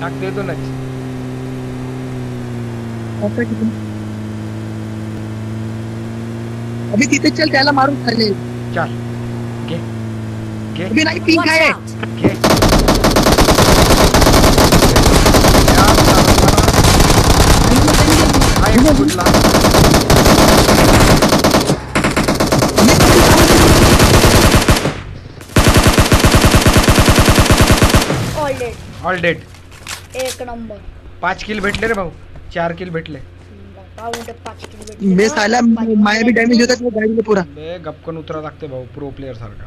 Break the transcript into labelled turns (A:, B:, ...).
A: देतूनच
B: आता किती? अभि तिथे चल त्याला मारून चालेल
A: चल। घे घे
B: अभि नाही पिंक आहे!
A: घे. हा फुटला
C: ऑल डेड
A: ऑल डेड
C: एक नंबर।
A: पाँच किल भेटले रे भाऊ चार किल भेटले.
B: मी साला
C: माया
B: माया बी
C: होता
B: डॅमेज
C: भेटले.
B: होतात गाडीला पुरा.
A: बे गपकन उतरा लागते भाऊ प्रो प्लेयर सारखा.